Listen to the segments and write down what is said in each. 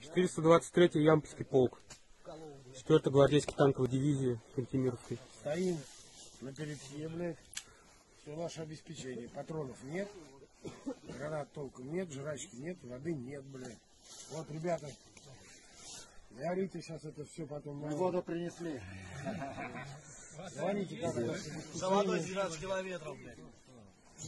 423-й Ямпольский полк. 4-й гвардейской танковой дивизии Кантемировской. Стоим на передке, блядь. Все наше обеспечение. Патронов нет, гранат толком нет, жрачки нет, воды нет, блядь. Вот, ребята, горите сейчас это все потом. на- Воду принесли. Звоните, как это Золотой 12 километров, блядь.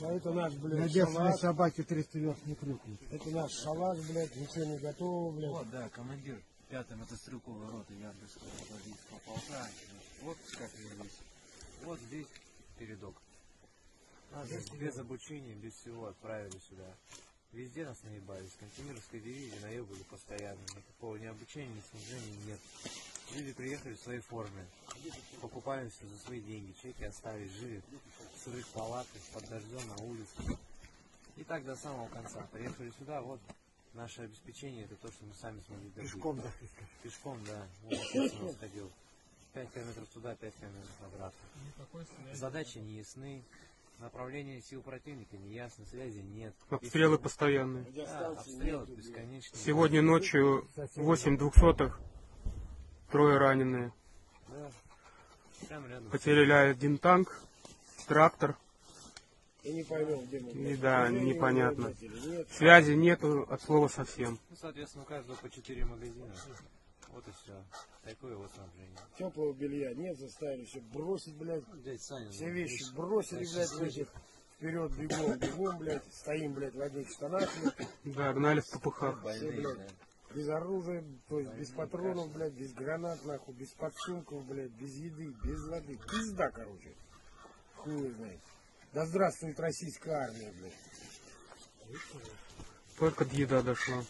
А это наш, блядь, Надежда на шалаш. собаке 300 верст не крюкнет. Это наш шалаш, блядь, ничего не готово, блядь. Вот, да, командир пятой мотострелковой роты Янбельского гвардейского полка. Вот как я здесь. Вот здесь передок. Нас здесь без обучения, без всего отправили сюда. Везде нас наебали. С Кантемировской дивизии наебали постоянно. Никакого ни обучения, ни снижения нет. Люди приехали в своей форме. Покупали все за свои деньги. Чеки оставили, жили в сырых палатках, под дождем на улице. И так до самого конца. Приехали сюда, вот наше обеспечение, это то, что мы сами смогли добыть. Пешком, да. Пешком, да. Вот, отец у нас ходил. 5 километров туда, 5 километров обратно. Задачи не ясны. Направление сил противника не ясно, связи нет. Обстрелы постоянные. Да, обстрелы бесконечные. Сегодня ночью 8 двухсотых, трое раненые. Потеряли один танк, трактор. И не поймем, где мы. И да, непонятно. Связи нету от слова совсем. Ну, соответственно, у каждого по 4 магазина. Вот и все. Такое вот снабжение. Теплого белья нет, заставили все бросить, блядь. Дядь Саня, Все ну, вещи видишь, бросили, блядь, в этих. Вперед, бегом, бегом, блядь. Стоим, блядь, в одних штанах, Да, гнали в попыхах. Больные, блядь. Без оружия, то есть без патронов, блядь, без гранат, нахуй, без подсумков, блядь, без еды, без воды. Пизда, короче. Хуй знает. Да здравствует российская армия, блядь. Только еда дошла.